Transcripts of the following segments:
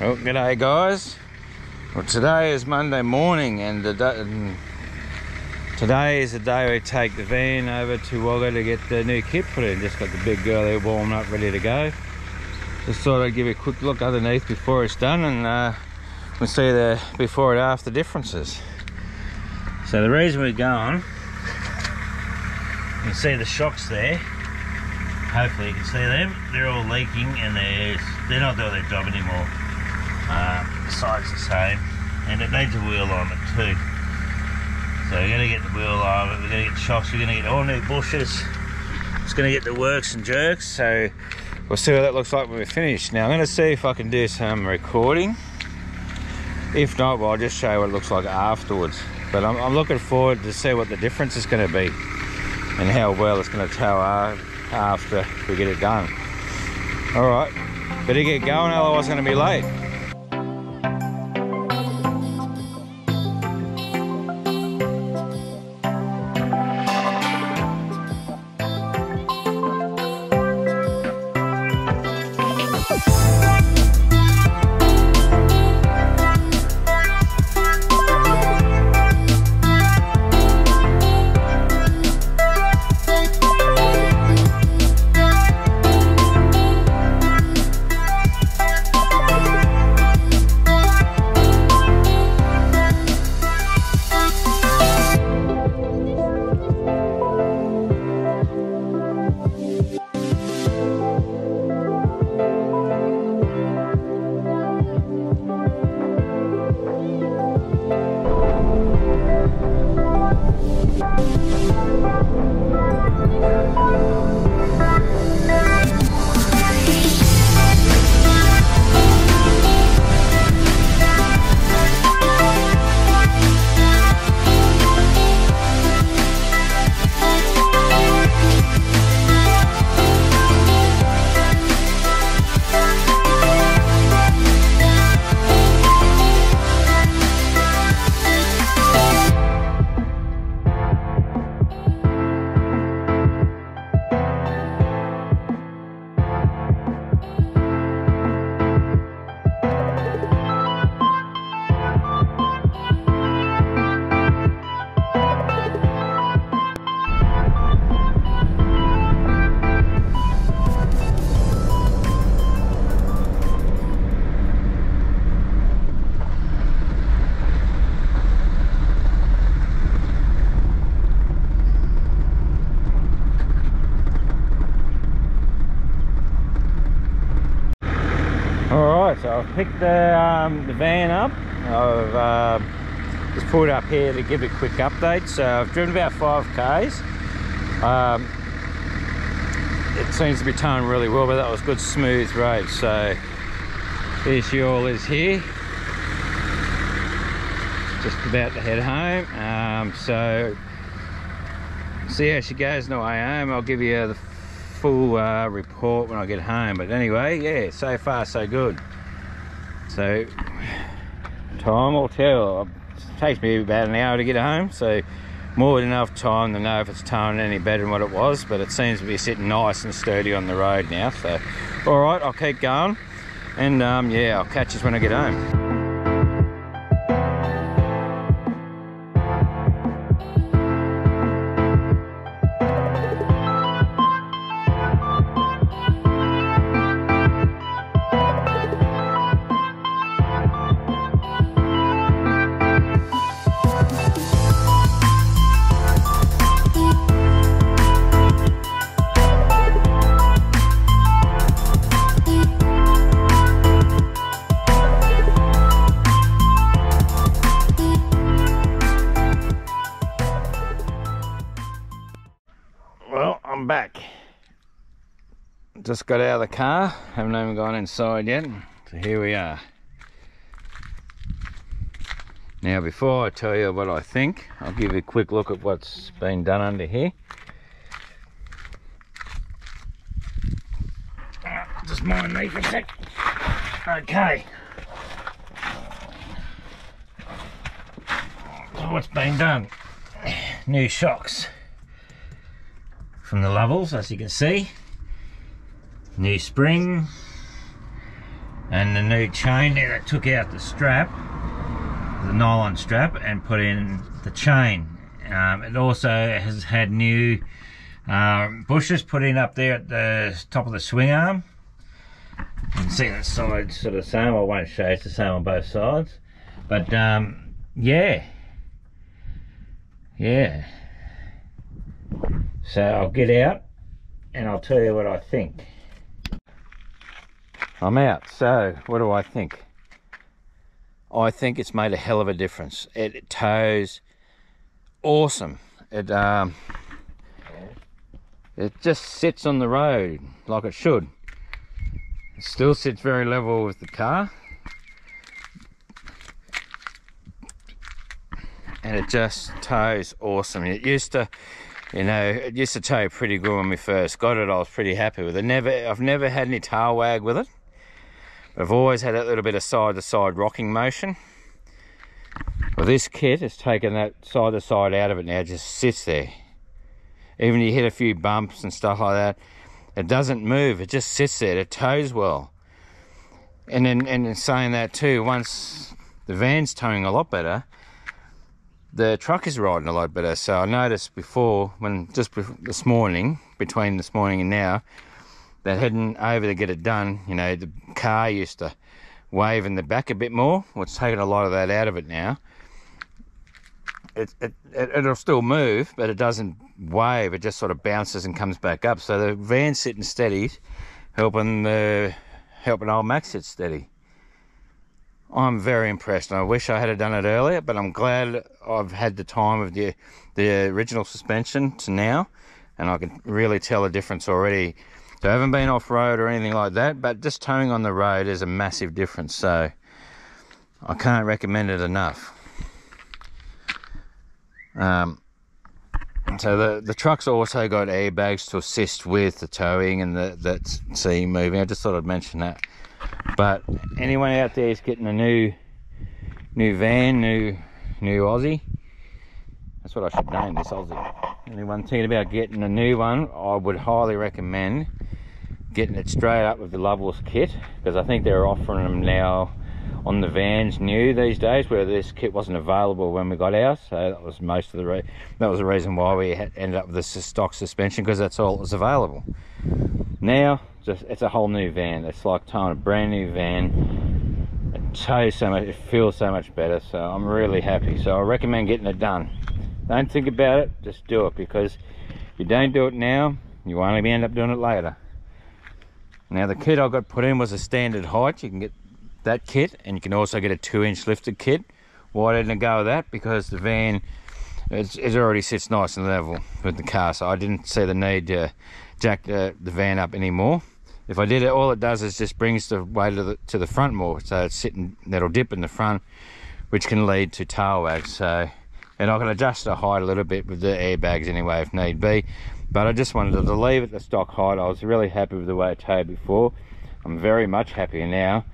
Well, g'day guys. Well, today is Monday morning, and, and today is the day we take the van over to Wagga to get the new kit put in. Just got the big girl there warmed up, ready to go. Just thought I'd give you a quick look underneath before it's done, and uh, we'll see the before and after differences. So the reason we're going, you can see the shocks there. Hopefully you can see them. They're all leaking, and they're they're not doing their job anymore. Uh, the side's the same, and it needs a wheel alignment too. So we're going to get the wheel alignment, we're going to get the shocks, we're going to get all new bushes. It's going to get the works and jerks, so we'll see what that looks like when we're finished. Now I'm going to see if I can do some recording. If not, well, I'll just show you what it looks like afterwards. But I'm, I'm looking forward to see what the difference is going to be and how well it's going to tow after we get it done. All right, better get going, otherwise I'm going to be late. So I've picked the, um, the van up. I've uh, just pulled up here to give a quick update. So I've driven about 5Ks. Um, it seems to be towing really well, but that was good smooth road. So here she all is here. Just about to head home. Um, so see how she goes on the way home. I'll give you the full uh, report when I get home. But anyway, yeah, so far so good. So time will tell. It takes me about an hour to get home, so more than enough time to know if it's towing any better than what it was, but it seems to be sitting nice and sturdy on the road now. So, all right, I'll keep going, and um, yeah, I'll catch us when I get home. Just got out of the car. Haven't even gone inside yet. So here we are. Now before I tell you what I think I'll give you a quick look at what's been done under here. Uh, just mind me for a sec. Okay. So what's been done? New shocks from the Lovells as you can see. New spring. And the new chain there that took out the strap the nylon strap and put in the chain. Um, it also has had new um, bushes put in up there at the top of the swing arm. You can see the sides sort of same. I won't show it's the same on both sides. But um, yeah. Yeah so I'll get out and I'll tell you what I think. I'm out. So what do I think? I think it's made a hell of a difference. It, tows awesome. It um it just sits on the road like it should. It still sits very level with the car. And it just tows awesome. It used to you know it used to tow pretty good when we first got it. I was pretty happy with it. Never i've never had any tail wag with it. But i've always had that little bit of side to side rocking motion. Well this kit has taken that side to side out of it now it just sits there. Even if you hit a few bumps and stuff like that it doesn't move. It just sits there. It tows well. And then and in saying that too once the van's towing a lot better the truck is riding a lot better. So I noticed before, when just this morning, between this morning and now, that heading over to get it done, you know, the car used to wave in the back a bit more. Well, it's taken a lot of that out of it now. It, it, it, will still move, but it doesn't wave. It just sort of bounces and comes back up. So the van's sitting steady, helping the helping old Max sit steady. I'm very impressed. I wish I had done it earlier, but I'm glad I've had the time of the the original suspension to now, and I can really tell a difference already. So I haven't been off road or anything like that, but just towing on the road is a massive difference. So I can't recommend it enough. Um, so the the truck's also got airbags to assist with the towing and the that see moving. I just thought I'd mention that. But anyone out there is getting a new new van, new new Aussie. That's what I should name this Aussie. Anyone thinking about getting a new one, I would highly recommend getting it straight up with the Lovells kit because I think they're offering them now on the vans new these days where this kit wasn't available when we got ours so that was most of the that was the reason why we ended up with the stock suspension because that's all that was available now just it's a whole new van. It's like towing a brand new van. It tows so much it feels so much better so i'm really happy. So i recommend getting it done. Don't think about it just do it because if you don't do it now you only end up doing it later. Now the kit i got put in was a standard height. You can get that kit and you can also get a two inch lifted kit. Why didn't i go with that? Because the van it already sits nice and level with the car so i didn't see the need to jack the, the van up anymore if I did it, all it does is just brings the weight to the, to the front more. So it's sitting, that'll dip in the front, which can lead to tail wags. So, and I can adjust the height a little bit with the airbags anyway if need be. But I just wanted to leave it the stock height. I was really happy with the way it towed before. I'm very much happier now.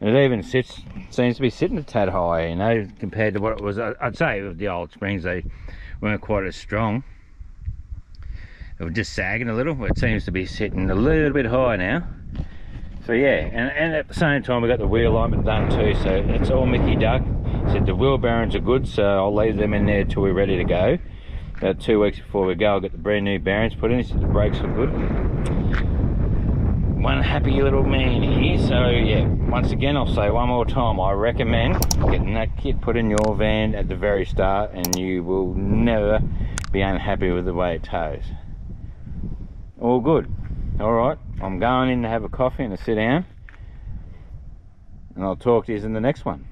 And it even sits, seems to be sitting a tad high, you know, compared to what it was. I'd say with the old springs, they weren't quite as strong it was just sagging a little but it seems to be sitting a little bit high now. So yeah and, and at the same time we got the wheel alignment done too so it's all Mickey Duck. Said the wheel bearings are good so I'll leave them in there till we're ready to go. About two weeks before we go I'll get the brand new bearings put in so the brakes are good. One happy little man here so yeah once again I'll say one more time I recommend getting that kit put in your van at the very start and you will never be unhappy with the way it tows all good. All right. I'm going in to have a coffee and a sit down. And i'll talk to you in the next one